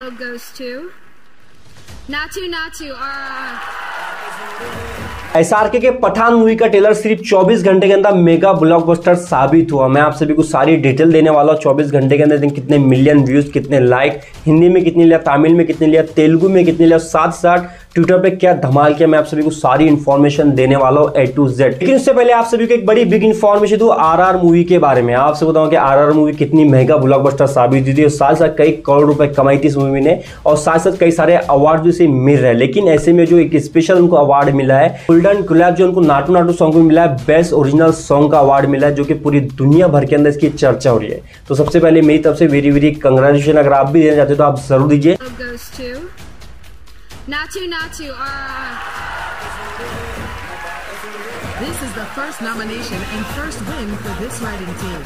goes to Natu Natu S SRK के Pathaan movie का trailer सिर्फ़ 24 घंटे के अंदर मेगा ब्लॉकबस्टर साबित हुआ। मैं आप सभी को सारी डिटेल देने वाला हूँ। 24 घंटे के अंदर कितने मिलियन व्यूज़ कितने लाइक हिंदी में कितने लिया, तमिल में कितने लिया, तेलुगु में कितने लिया साथ साथ ट्विटर पे क्या धमाल किया, मैं आप सभी को सारी इन्फॉर्मेशन देने वाला हूँ ए टू जेड लेकिन उससे पहले आप सभी को एक बड़ी big information R R R movie के बारे में। आपसे बताऊँ कि आर आर मूवी कितनी मेगा ब्लॉकबस्टर साबित हुई थी और साथ साथ कई करोड़ रुपए कमाई थी इस मूवी ने और साथ साथ कई सारे अवार्ड भी इसे मिल रहे हैं। लेकिन ऐसे में जो एक स्पेशल उनको अवार्ड मिला है गोल्डन गुलाब जो उनको नाटू नाटू सॉन्ग में मिला है बेस्ट ओरिजिनल सॉन्ग का अवार्ड मिला है, जो कि पूरी दुनिया भर के अंदर इसकी चर्चा हो रही है। तो सबसे पहले मेरी तरफ़ से वेरी वेरी कंग्रेचुलेशन अगर आप भी देना चाहते हो तो आप ज़रूर दीजिए। Natu Natu RRR. This is the first nomination and first win for this writing team.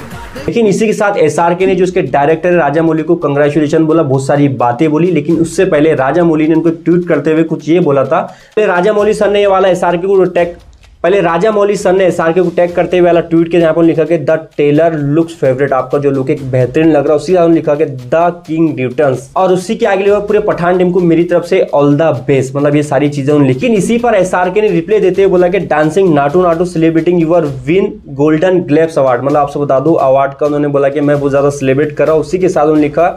लेकिन इसी के साथ एस ने जो उसके डायरेक्टर है राजा मौली को कंग्रेचुलेशन बोला बहुत सारी बातें बोली लेकिन उससे पहले राजा मौली ने उनको ट्वीट करते हुए कुछ ये बोला था राजा मौली सर ने ये वाला एस को टैग पहले राजा मौली सर ने एस को टैग करते हुए वाला ट्वीट के यहाँ पर लिखा कि द टेलर लुक्स फेवरेट आपका जो लुक एक बेहतरीन लग रहा है। उसी का लिखा कि द किंग रिटर्न्स और उसी के आगे लिखा, पूरे पठान टीम को मेरी तरफ़ से ऑल द बेस्ट मतलब ये सारी चीज़ें उन्होंने लेकिन इसी पर एस ने रिप्लाई देते हुए बोला कि dancing Naatu Naatu celebrating your win golden globes award मतलब आपसे बता दूँ अवार्ड का उन्होंने बोला कि मैं बहुत ज़्यादा सेलिब्रेट कर रहा हूँ। उसी के साथ उन्होंने लिखा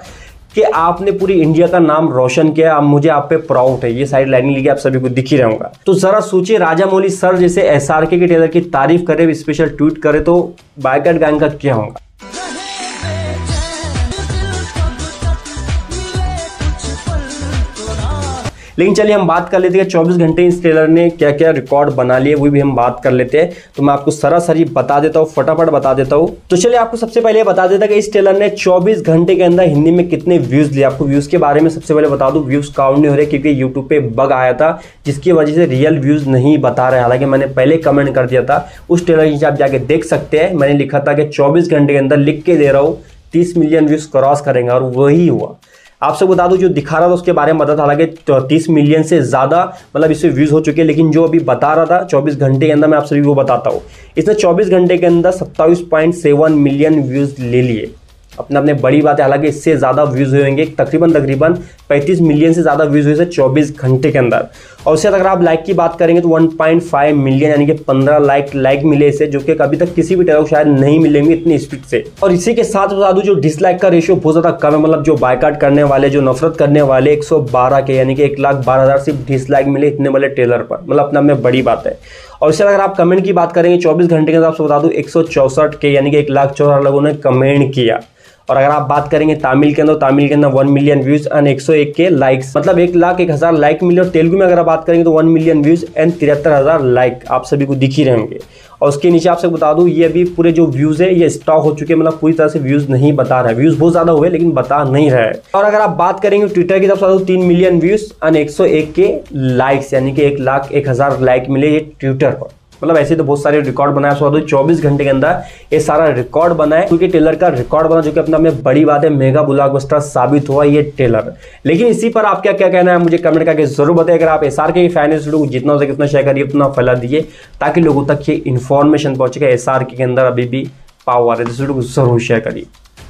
कि आपने पूरी इंडिया का नाम रोशन किया अब मुझे आप पे प्राउड है, ये सारी लाइनिंग लिखी आप सभी को दिखी रहूँगा तो जरा सोचिए, राजा मौली सर जैसे एस के टेलर की तारीफ़ करे स्पेशल ट्वीट करे तो बायकट गैंग का क्या होगा? लेकिन चलिए हम बात कर लेते हैं 24 घंटे इस ट्रेलर ने क्या क्या रिकॉर्ड बना लिए, वो भी हम बात कर लेते हैं। तो मैं आपको सरासरी बता देता हूँ, फटाफट बता देता हूँ। तो चलिए आपको सबसे पहले बता देता कि इस ट्रेलर ने 24 घंटे के अंदर हिंदी में कितने व्यूज़ लिए। आपको व्यूज़ के बारे में सबसे पहले बता दूँ व्यूज़ काउंट नहीं हो रहे क्योंकि यूट्यूब पे बग आया था, जिसकी वजह से रियल व्यूज़ नहीं बता रहे हालाँकि मैंने पहले कमेंट कर दिया था, उस ट्रेलर के आप जाके देख सकते हैं। मैंने लिखा था कि चौबीस घंटे के अंदर लिख के दे रहा हूँ, तीस मिलियन व्यूज़ क्रॉस करेंगे और वही हुआ। आपसे बता दूँ, जो दिखा रहा था उसके बारे में बता था, हालाँकि तीस मिलियन से ज़्यादा मतलब इससे व्यूज़ हो चुके हैं, लेकिन जो अभी बता रहा था 24 घंटे के अंदर मैं आप सभी वो बताता हूँ। इसने 24 घंटे के अंदर 27.7 मिलियन व्यूज़ ले लिए। अपने अपने बड़ी बात है हालाँकि इससे ज़्यादा व्यूज़ होंगे, तकरीबन तकरीबन 35 मिलियन से ज़्यादा व्यूज़ हुए चौबीस घंटे के अंदर। और उससे अगर आप लाइक की बात करेंगे तो 1.5 मिलियन यानी कि 15 लाइक लाइक मिले इसे, जो कि अभी तक किसी भी टेलर को शायद नहीं मिलेंगे इतनी स्पीड से। और इसी के साथ बता दूँ जो डिसलाइक का रेशियो बहुत ज़्यादा कम है मतलब जो बाइकाट करने वाले, जो नफरत करने वाले एक सौ बारह के, यानी कि एक लाख बारह हज़ार सिर्फ़ डिसलाइक मिले इतने वाले टेलर पर। मतलब अपने में बड़ी बात है। और इससे अगर आप कमेंट की बात करेंगे, चौबीस घंटे के अंदर आपसे बता दूँ, एक के, यानी कि एक लाख लोगों ने कमेंट किया। और अगर आप बात करेंगे तमिल के अंदर, तमिल के अंदर वन मिलियन व्यूज़ एंड एक सौ एक के लाइक्स मतलब एक लाख, एक हज़ार लाइक मिले और तेलुगु में अगर आप बात करेंगे तो वन मिलियन व्यूज़ एंड तिहत्तर हज़ार लाइक आप सभी को दिख ही रहेंगे और उसके नीचे आपसे बता दूँ, ये अभी पूरे जो व्यूज़ है, ये स्टॉक हो चुके हैं मतलब पूरी तरह से व्यूज़ नहीं बता रहा है। व्यूज़ बहुत ज़्यादा हुए लेकिन बता नहीं रहा है। और अगर आप बात करेंगे ट्विटर की तरफ़ से तीन मिलियन व्यूज़ एंड एक सौ एक के लाइक्स यानी कि एक लाख, एक हज़ार लाइक मिले ये ट्विटर पर। मतलब ऐसे तो बहुत सारे रिकॉर्ड बनाया सो चौबीस घंटे के अंदर ये सारा रिकॉर्ड बना है क्योंकि टेलर का रिकॉर्ड बना, जो कि अपना बड़ी बात है मेगा ब्लॉकबस्टर साबित हुआ ये टेलर लेकिन इसी पर आप क्या क्या कहना है, मुझे कमेंट करके ज़रूर बताइए, अगर आप एस आर के फ़ैन लोग जितना हो सके उतना शेयर करिए, उतना फैला दिए ताकि लोगों तक ये इन्फॉर्मेशन पहुंचेगा एस आर के अंदर अभी भी पावर है तो ज़रूर शेयर करिए।